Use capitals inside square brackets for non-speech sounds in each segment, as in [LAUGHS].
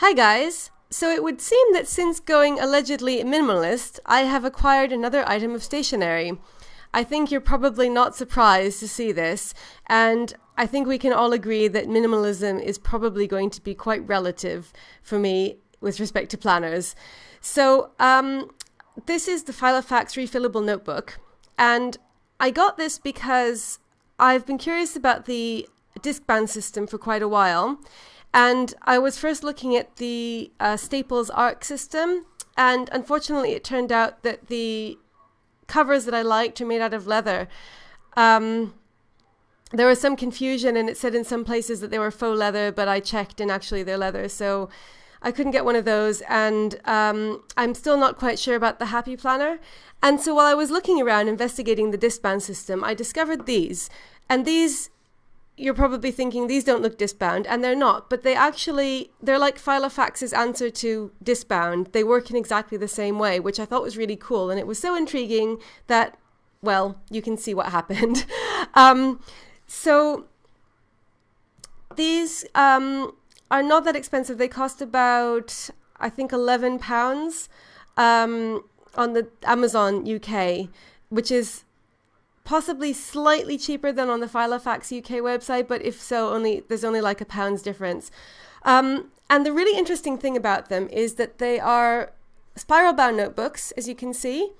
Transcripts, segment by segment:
Hi guys! So it would seem that since going allegedly minimalist, I have acquired another item of stationery. I think you're probably not surprised to see this, and I think we can all agree that minimalism is probably going to be quite relative for me with respect to planners. So um, this is the Filofax refillable notebook, and I got this because I've been curious about the discbound system for quite a while, and I was first looking at the uh, Staples ARC system, and unfortunately, it turned out that the covers that I liked are made out of leather. Um, there was some confusion, and it said in some places that they were faux leather, but I checked, and actually they're leather. So I couldn't get one of those, and um, I'm still not quite sure about the Happy Planner. And so while I was looking around investigating the discbound system, I discovered these, and these you're probably thinking these don't look discbound and they're not but they actually they're like filofax's answer to discbound they work in exactly the same way which i thought was really cool and it was so intriguing that well you can see what [LAUGHS] happened. Um, so these um, are not that expensive. They cost about i think 11 pounds um, on the amazon uk which is possibly slightly cheaper than on the Filofax UK website, but if so, only there's only like a pound's difference. Um, and the really interesting thing about them is that they are spiral bound notebooks, as you can see,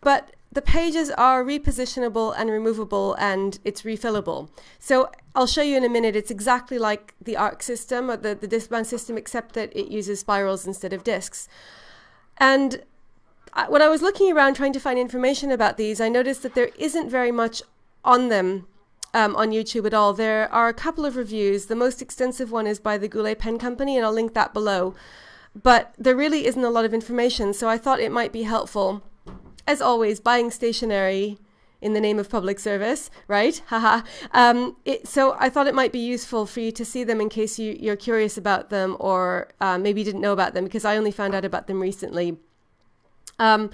but the pages are repositionable and removable and it's refillable. So I'll show you in a minute, it's exactly like the ARC system or the, the discbound system, except that it uses spirals instead of discs. And when I was looking around trying to find information about these, I noticed that there isn't very much on them um, on YouTube at all. There are a couple of reviews. The most extensive one is by the Goulet Pen Company, and I'll link that below. But there really isn't a lot of information, so I thought it might be helpful. As always, buying stationery in the name of public service, right? [LAUGHS] Haha. um, so I thought it might be useful for you to see them in case you, are curious about them or uh, maybe you didn't know about them because I only found out about them recently. Um,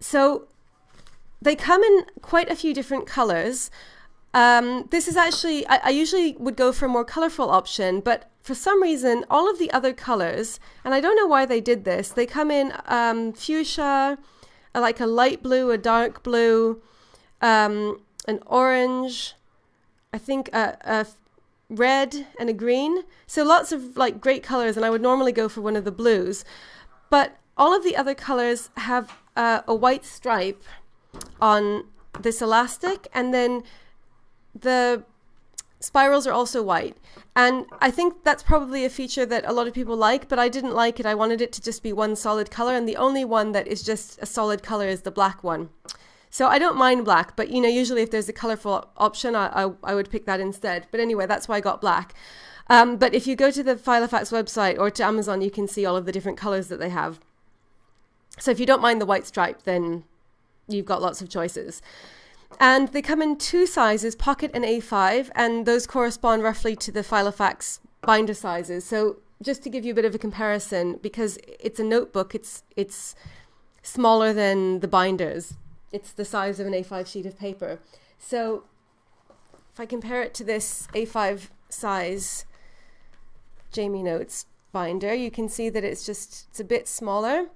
so they come in quite a few different colors. Um, this is actually, I, I, usually would go for a more colorful option, but for some reason, all of the other colors, and I don't know why they did this, they come in um, fuchsia, like a light blue, a dark blue, um, an orange, I think a, a red and a green. So lots of like great colors, and I would normally go for one of the blues. But all of the other colors have uh, a white stripe on this elastic and then the spirals are also white. And I think that's probably a feature that a lot of people like, but I didn't like it. I wanted it to just be one solid color, and the only one that is just a solid color is the black one. So I don't mind black, but you know, usually if there's a colorful option, I, I, I would pick that instead. But anyway, that's why I got black. Um, but if you go to the Filofax website or to Amazon, you can see all of the different colors that they have. So if you don't mind the white stripe, then you've got lots of choices. And they come in two sizes, pocket and A5, and those correspond roughly to the Filofax binder sizes. So just to give you a bit of a comparison, because it's a notebook, it's it's smaller than the binders. It's the size of an A5 sheet of paper. So if I compare it to this A5 size Jamie Notes binder, you can see that it's just it's a bit smaller.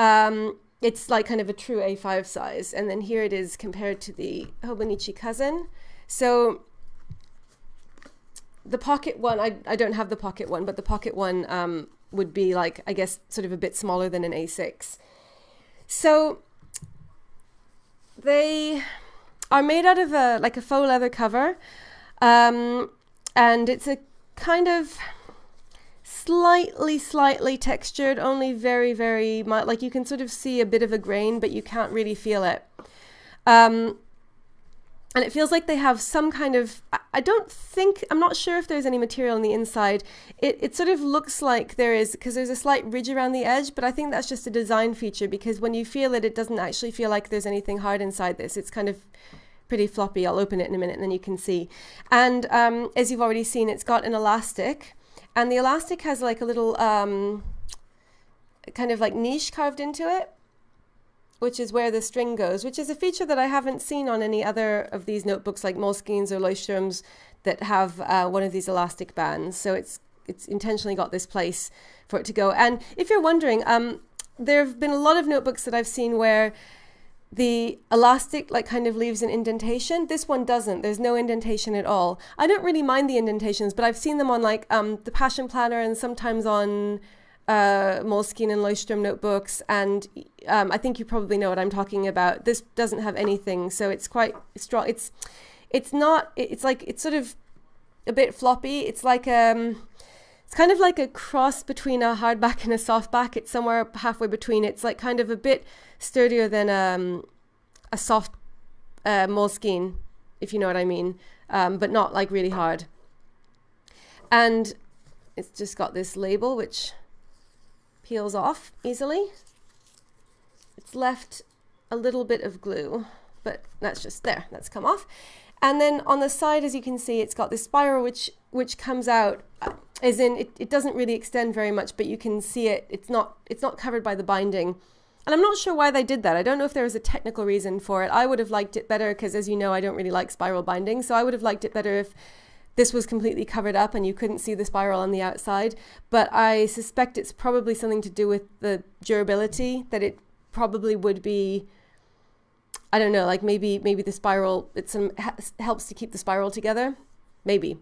Um, it's like kind of a true A5 size. And then here it is compared to the Hobonichi Cousin. So the pocket one, I, I don't have the pocket one, but the pocket one um, would be like, I guess, sort of a bit smaller than an A6. So they are made out of a like a faux leather cover. Um, and it's a kind of slightly, slightly textured, only very, very much, like you can sort of see a bit of a grain, but you can't really feel it. Um, and it feels like they have some kind of, I don't think, I'm not sure if there's any material on the inside. It, it sort of looks like there is, because there's a slight ridge around the edge, but I think that's just a design feature because when you feel it, it doesn't actually feel like there's anything hard inside this. It's kind of pretty floppy. I'll open it in a minute and then you can see. And um, as you've already seen, it's got an elastic and the elastic has like a little um, kind of like niche carved into it, which is where the string goes, which is a feature that I haven't seen on any other of these notebooks like Moleskines or Leuchtturms that have uh, one of these elastic bands. So it's it's intentionally got this place for it to go. And if you're wondering, um, there have been a lot of notebooks that I've seen where the elastic like kind of leaves an indentation. This one doesn't. There's no indentation at all. I don't really mind the indentations, but I've seen them on like um, the Passion Planner and sometimes on uh, Moleskine and Leuchtturm notebooks. And um, I think you probably know what I'm talking about. This doesn't have anything, so it's quite strong. It's it's not. It's like it's sort of a bit floppy. It's like um. It's kind of like a cross between a hardback and a softback. It's somewhere halfway between. It's like kind of a bit sturdier than um, a soft uh, Moleskine, if you know what I mean, um, but not like really hard. And it's just got this label which peels off easily. It's left a little bit of glue, but that's just there, that's come off. And then on the side, as you can see, it's got this spiral which which comes out, uh, as in it, it doesn't really extend very much, but you can see it. It's not it's not covered by the binding. And I'm not sure why they did that. I don't know if there was a technical reason for it. I would have liked it better because, as you know, I don't really like spiral binding. So I would have liked it better if this was completely covered up and you couldn't see the spiral on the outside. But I suspect it's probably something to do with the durability, that it probably would be. I don't know, like maybe maybe the spiral it some helps to keep the spiral together, maybe.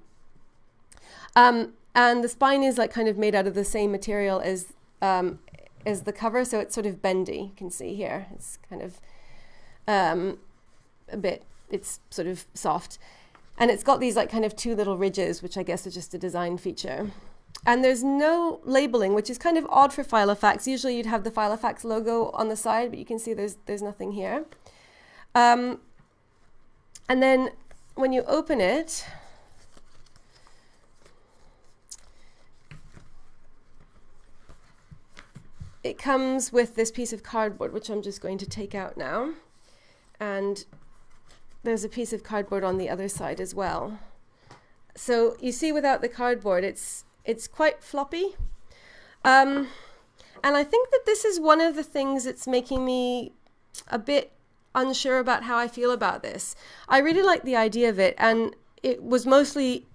Um, and the spine is like kind of made out of the same material as um, is the cover, so it's sort of bendy. You can see here, it's kind of um, a bit, it's sort of soft. And it's got these like kind of two little ridges, which I guess are just a design feature. And there's no labeling, which is kind of odd for Filofax. Usually you'd have the Filofax logo on the side, but you can see there's, there's nothing here. Um, and then when you open it, it comes with this piece of cardboard, which I'm just going to take out now. And there's a piece of cardboard on the other side as well. So you see without the cardboard, it's, it's quite floppy. Um, and I think that this is one of the things that's making me a bit unsure about how I feel about this. I really like the idea of it, and it was mostly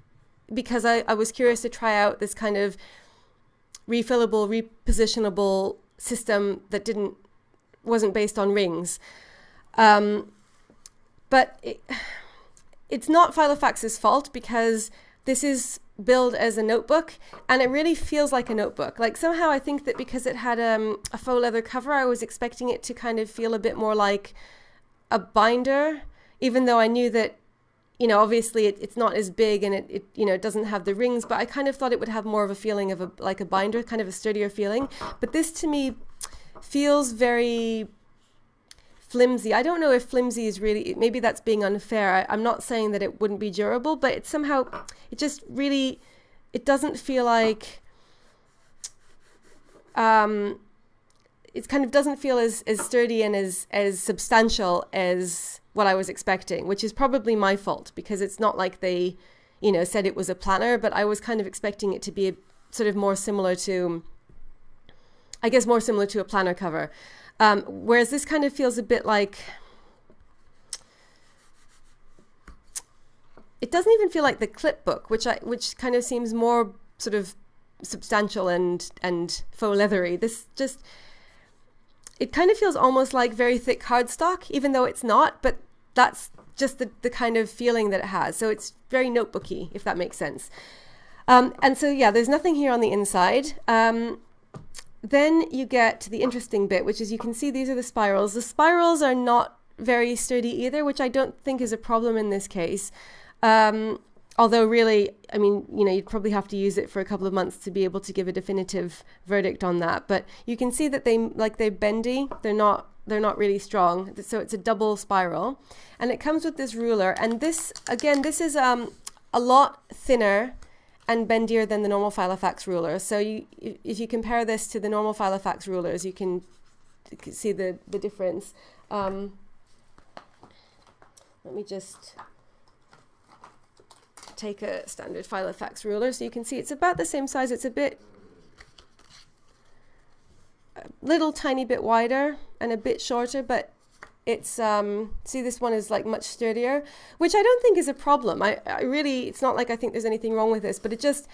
because I, I was curious to try out this kind of refillable, repositionable system that didn't wasn't based on rings. Um, but it, it's not Filofax's fault because this is billed as a notebook and it really feels like a notebook. Like somehow I think that because it had um, a faux leather cover, I was expecting it to kind of feel a bit more like a binder, even though I knew that you know, obviously it, it's not as big and it, it, you know, it doesn't have the rings, but I kind of thought it would have more of a feeling of a, like a binder, kind of a sturdier feeling. But this to me feels very flimsy. I don't know if flimsy is really, maybe that's being unfair. I, am not saying that it wouldn't be durable, but it somehow, it just really, it doesn't feel like, um, it kind of doesn't feel as, as sturdy and as, as substantial as what I was expecting, which is probably my fault because it's not like they, you know, said it was a planner, but I was kind of expecting it to be a, sort of more similar to, I guess, more similar to a planner cover. Um, whereas this kind of feels a bit like, it doesn't even feel like the clip book, which I, which kind of seems more sort of substantial and and faux leathery. This just it kind of feels almost like very thick cardstock, even though it's not, but that's just the, the kind of feeling that it has. So it's very notebooky, if that makes sense. Um, and so, yeah, there's nothing here on the inside. Um, then you get to the interesting bit, which is you can see these are the spirals. The spirals are not very sturdy either, which I don't think is a problem in this case. Um, although really, I mean, you know, you'd probably have to use it for a couple of months to be able to give a definitive verdict on that. But you can see that they like they're bendy. They're not they're not really strong. So it's a double spiral, and it comes with this ruler. And this again, this is um a lot thinner and bendier than the normal Filofax ruler. So you if you compare this to the normal Filofax rulers, you can see the the difference. Um, let me just take a standard Filofax ruler so you can see it's about the same size. It's a bit, a little tiny bit wider and a bit shorter, but it's, um, see this one is like much sturdier, which I don't think is a problem. I, I really, it's not like I think there's anything wrong with this, but it just,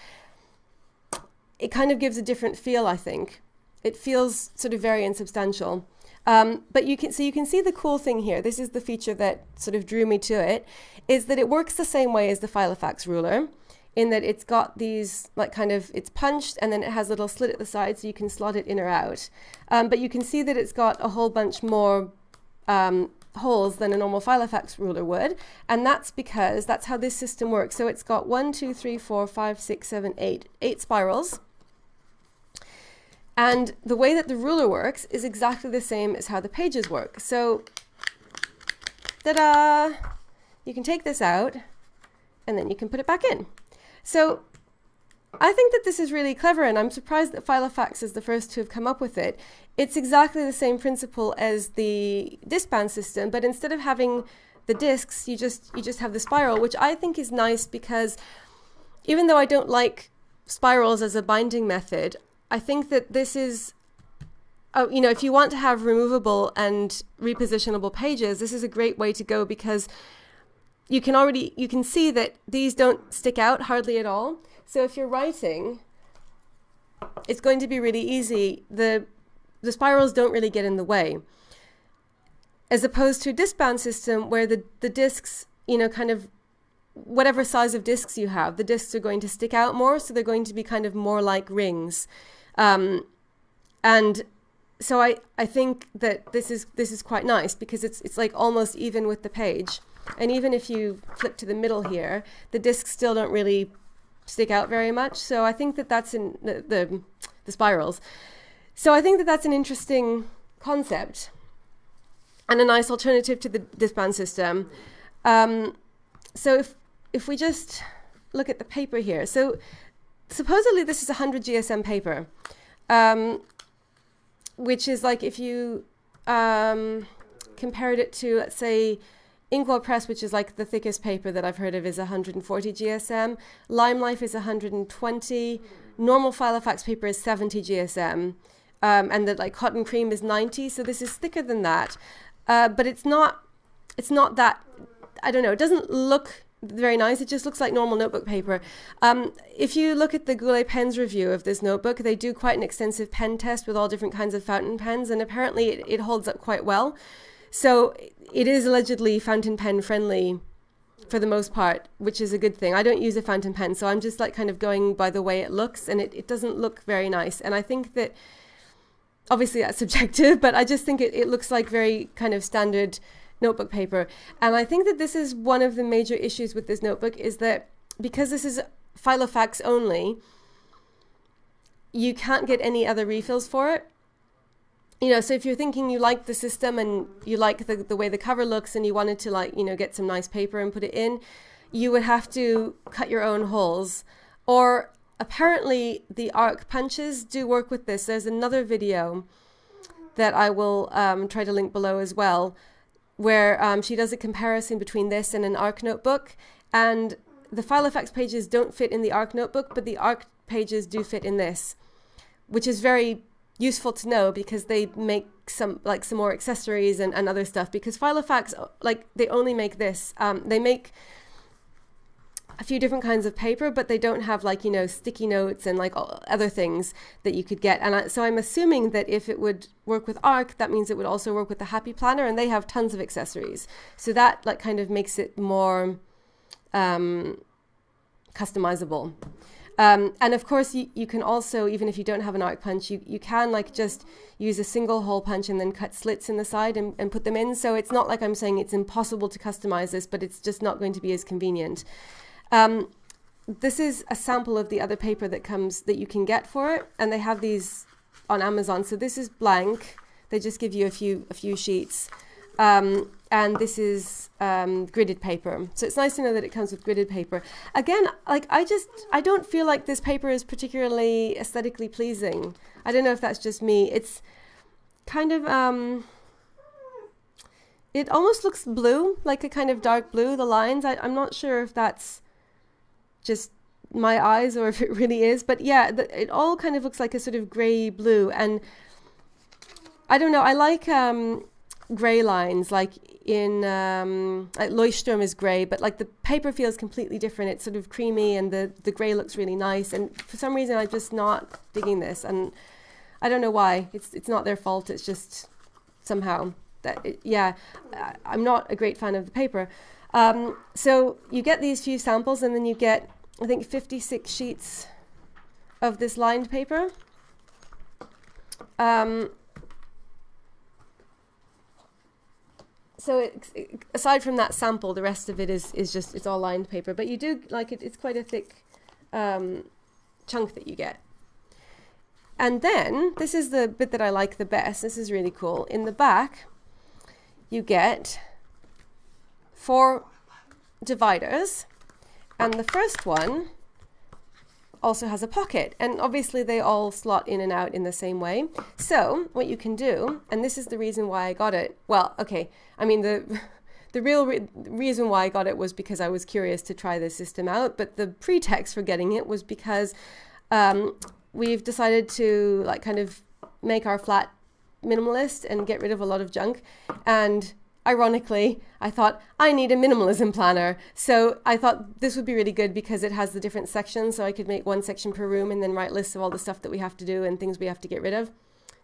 it kind of gives a different feel, I think. It feels sort of very insubstantial. Um, but you can so you can see the cool thing here. This is the feature that sort of drew me to it, is that it works the same way as the Filofax ruler, in that it's got these like kind of it's punched and then it has a little slit at the side so you can slot it in or out. Um, but you can see that it's got a whole bunch more um, holes than a normal Filofax ruler would, and that's because that's how this system works. So it's got one, two, three, four, five, six, seven, eight, eight spirals. And the way that the ruler works is exactly the same as how the pages work. So, ta-da! You can take this out, and then you can put it back in. So I think that this is really clever, and I'm surprised that Filofax is the first to have come up with it. It's exactly the same principle as the discbound system, but instead of having the discs, you just you just have the spiral, which I think is nice because even though I don't like spirals as a binding method, I think that this is, oh, you know, if you want to have removable and repositionable pages, this is a great way to go because you can already, you can see that these don't stick out hardly at all. So if you're writing, it's going to be really easy. The, the spirals don't really get in the way. As opposed to a discbound system where the, the discs, you know, kind of whatever size of discs you have, the discs are going to stick out more, so they're going to be kind of more like rings. Um, and so I, I think that this is this is quite nice because it's it's like almost even with the page. And even if you flip to the middle here, the discs still don't really stick out very much. So I think that that's in the, the, the spirals. So I think that that's an interesting concept and a nice alternative to the discbound system. Um, so if if we just look at the paper here, so supposedly this is 100 GSM paper, um, which is like if you um, compared it to, let's say, Inkwell Press, which is like the thickest paper that I've heard of, is 140 GSM. LimeLife is 120. Normal Filofax paper is 70 GSM. Um, and the like cotton cream is 90. So this is thicker than that. Uh, but it's not, it's not that, I don't know, it doesn't look very nice. It just looks like normal notebook paper. Um, if you look at the Goulet Pens review of this notebook, they do quite an extensive pen test with all different kinds of fountain pens, and apparently it, it holds up quite well. So it is allegedly fountain pen friendly for the most part, which is a good thing. I don't use a fountain pen, so I'm just like kind of going by the way it looks, and it, it doesn't look very nice. And I think that obviously that's [LAUGHS] subjective, but I just think it, it looks like very kind of standard notebook paper. And I think that this is one of the major issues with this notebook is that because this is Filofax only, you can't get any other refills for it. You know, so if you're thinking you like the system and you like the, the way the cover looks and you wanted to like, you know, get some nice paper and put it in, you would have to cut your own holes. Or apparently the arc punches do work with this. There's another video that I will um, try to link below as well, where um, she does a comparison between this and an ARC notebook. And the Filofax pages don't fit in the ARC notebook, but the ARC pages do fit in this, which is very useful to know because they make some like some more accessories and, and other stuff because Filofax like they only make this um, they make a few different kinds of paper, but they don't have like, you know, sticky notes and like other things that you could get. And I, so I'm assuming that if it would work with ARC, that means it would also work with the Happy Planner and they have tons of accessories. So that like kind of makes it more um, customizable. Um, and of course, you, you can also, even if you don't have an arc punch, you, you can like just use a single hole punch and then cut slits in the side and, and put them in. So it's not like I'm saying it's impossible to customize this, but it's just not going to be as convenient. Um, this is a sample of the other paper that comes that you can get for it, and they have these on Amazon. So this is blank. They just give you a few a few sheets, um, and this is um, gridded paper. So it's nice to know that it comes with gridded paper. Again, like I just I don't feel like this paper is particularly aesthetically pleasing. I don't know if that's just me. It's kind of um, it almost looks blue, like a kind of dark blue. The lines. I, I'm not sure if that's just my eyes or [LAUGHS] if it really is. But yeah, the, it all kind of looks like a sort of grey blue. And I don't know, I like um, grey lines. Like in um, like Leuchtturm is grey, but like the paper feels completely different. It's sort of creamy, and the the grey looks really nice. And for some reason, I'm just not digging this, and I don't know why. It's it's not their fault. It's just somehow that it, yeah, I'm not a great fan of the paper. Um, so you get these few samples, and then you get I think 56 sheets of this lined paper. Um, so it, aside from that sample, the rest of it is is just it's all lined paper. But you do like it. It's quite a thick um, chunk that you get. And then this is the bit that I like the best. This is really cool. In the back, you get four dividers, and the first one also has a pocket and obviously they all slot in and out in the same way. So what you can do, and this is the reason why I got it. Well, okay. I mean, the, [LAUGHS] the real re reason why I got it was because I was curious to try this system out. But the pretext for getting it was because um, we've decided to like kind of make our flat minimalist and get rid of a lot of junk. And ironically, I thought I need a minimalism planner. So I thought this would be really good because it has the different sections. So I could make one section per room and then write lists of all the stuff that we have to do and things we have to get rid of,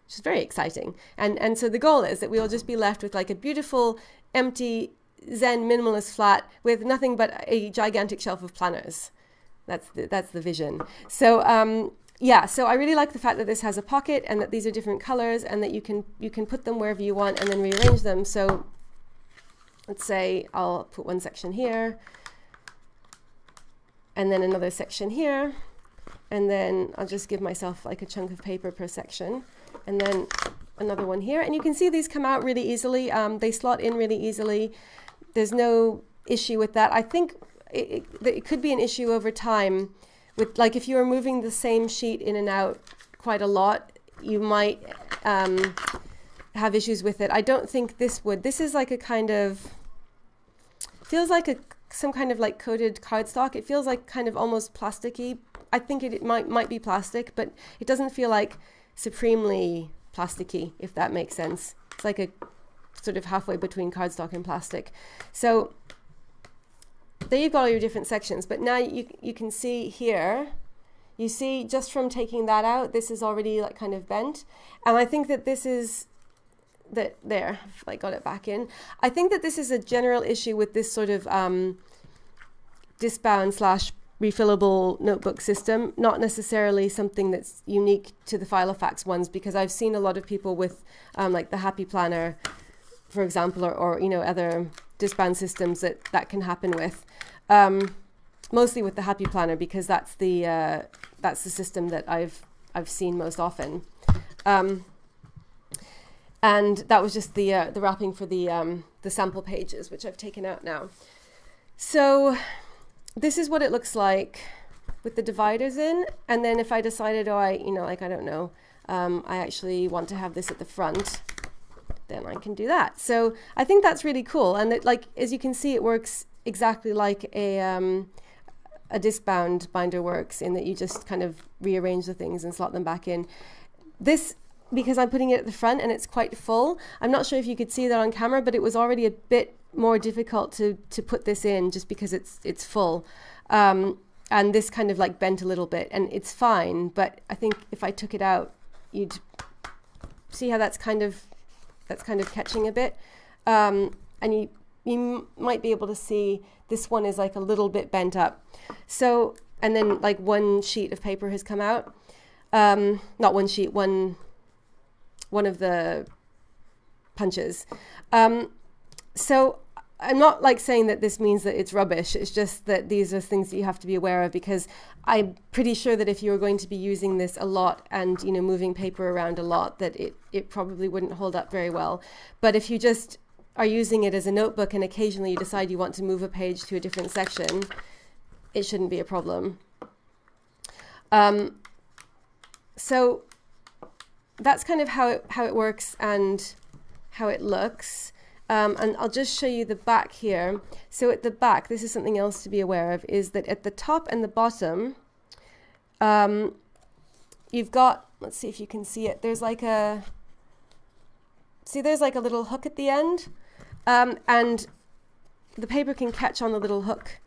which is very exciting. And, and so the goal is that we'll just be left with like a beautiful, empty Zen minimalist flat with nothing but a gigantic shelf of planners. That's the, that's the vision. So um, yeah, so I really like the fact that this has a pocket and that these are different colors and that you can you can put them wherever you want and then rearrange them. So let's say I'll put one section here and then another section here and then I'll just give myself like a chunk of paper per section and then another one here. And you can see these come out really easily. Um, they slot in really easily. There's no issue with that. I think it, it, it could be an issue over time with like if you were moving the same sheet in and out quite a lot you might um, have issues with it. I don't think this would. This is like a kind of feels like a some kind of like coated cardstock. It feels like kind of almost plasticky. I think it, it might might be plastic, but it doesn't feel like supremely plasticky, if that makes sense. It's like a sort of halfway between cardstock and plastic. So there you've got all your different sections, but now you you can see here you see just from taking that out this is already like kind of bent and I think that this is that there, I got it back in. I think that this is a general issue with this sort of um, discbound slash refillable notebook system, not necessarily something that's unique to the Filofax ones, because I've seen a lot of people with um, like the Happy Planner, for example, or, or you know other discbound systems that that can happen with. Um, mostly with the Happy Planner because that's the uh, that's the system that I've I've seen most often. Um, and that was just the uh, the wrapping for the um, the sample pages, which I've taken out now. So this is what it looks like with the dividers in. And then if I decided, oh, I, you know, like, I don't know, um, I actually want to have this at the front, then I can do that. So I think that's really cool. And it, like, as you can see, it works exactly like a, um, a discbound binder works in that you just kind of rearrange the things and slot them back in. This because I'm putting it at the front and it's quite full. I'm not sure if you could see that on camera, but it was already a bit more difficult to to put this in just because it's it's full. Um, and this kind of like bent a little bit and it's fine, but I think if I took it out, you'd see how that's kind of that's kind of catching a bit. Um, and you you might be able to see this one is like a little bit bent up. So, and then like one sheet of paper has come out. Um, not one sheet, one one of the punches. Um, so I'm not like saying that this means that it's rubbish. It's just that these are things that you have to be aware of because I'm pretty sure that if you were going to be using this a lot and you know moving paper around a lot, that it it probably wouldn't hold up very well. But if you just are using it as a notebook and occasionally you decide you want to move a page to a different section, it shouldn't be a problem. Um, so that's kind of how it, how it works and how it looks. Um, and I'll just show you the back here. So at the back, this is something else to be aware of, is that at the top and the bottom, um, you've got, let's see if you can see it, there's like a, see there's like a little hook at the end. Um, and the paper can catch on the little hook.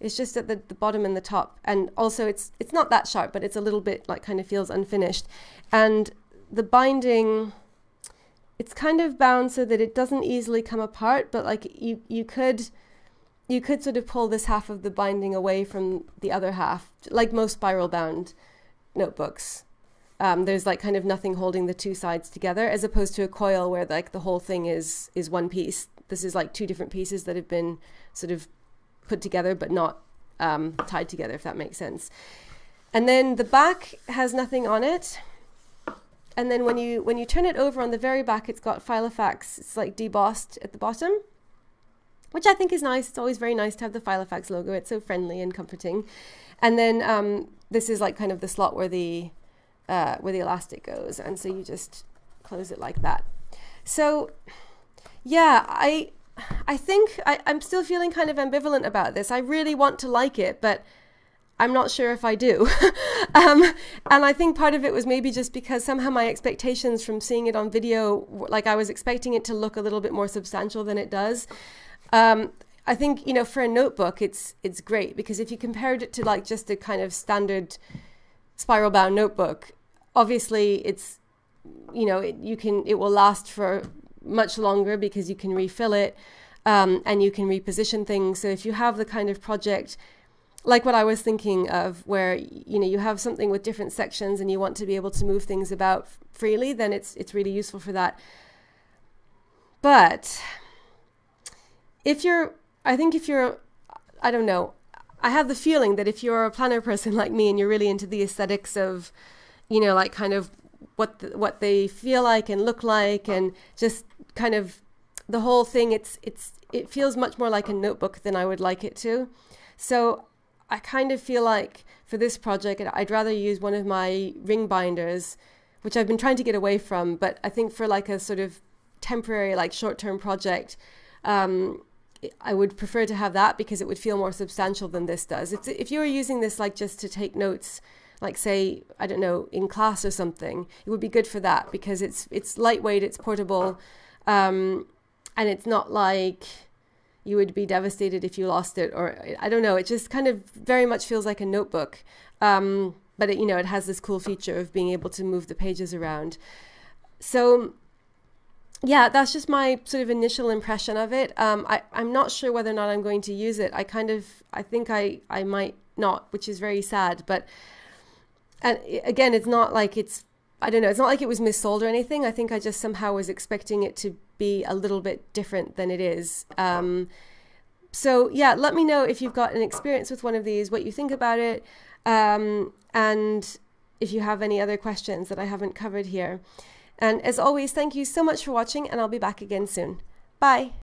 It's just at the, the bottom and the top. And also it's it's not that sharp, but it's a little bit like kind of feels unfinished. And the binding it's kind of bound so that it doesn't easily come apart, but like you you could you could sort of pull this half of the binding away from the other half, like most spiral bound notebooks. Um, there's like kind of nothing holding the two sides together, as opposed to a coil where like the whole thing is is one piece. This is like two different pieces that have been sort of put together but not um, tied together, if that makes sense. And then the back has nothing on it. And then when you when you turn it over on the very back, it's got Filofax. It's like debossed at the bottom which I think is nice. It's always very nice to have the Filofax logo. It's so friendly and comforting. And then um, this is like kind of the slot where the uh, where the elastic goes, and so you just close it like that. So yeah, I I think I, I'm still feeling kind of ambivalent about this. I really want to like it, but I'm not sure if I do. [LAUGHS] um, and I think part of it was maybe just because somehow my expectations from seeing it on video, like I was expecting it to look a little bit more substantial than it does. Um, I think you know for a notebook, it's it's great because if you compared it to like just a kind of standard spiral bound notebook, obviously it's you know it, you can it will last for much longer because you can refill it um, and you can reposition things. So if you have the kind of project like what I was thinking of, where you know you have something with different sections and you want to be able to move things about freely, then it's it's really useful for that. But if you're, I think if you're, I don't know, I have the feeling that if you're a planner person [LAUGHS] like me and you're really into the aesthetics of, you know, like kind of what the, what they feel like and look like and just kind of the whole thing it's it's it feels much more like a notebook than I would like it to. So I kind of feel like for this project I'd rather use one of my ring binders which I've been trying to get away from, but I think for like a sort of temporary like short-term project um, I would prefer to have that because it would feel more substantial than this does. If, if you were using this like just to take notes, like say, I don't know, in class or something, it would be good for that because it's it's lightweight, it's portable, um, and it's not like you would be devastated if you lost it or I don't know. It just kind of very much feels like a notebook, um, but it, you know it has this cool feature of being able to move the pages around. So yeah, that's just my sort of initial impression of it. Um, I, I'm not sure whether or not I'm going to use it. I kind of, I think I, I might not, which is very sad. But and again, it's not like it's, I don't know, it's not like it was missold or anything. I think I just somehow was expecting it to be a little bit different than it is. Um, so yeah, let me know if you've got an experience with one of these, what you think about it, um, and if you have any other questions that I haven't covered here. And as always, thank you so much for watching and I'll be back again soon. Bye!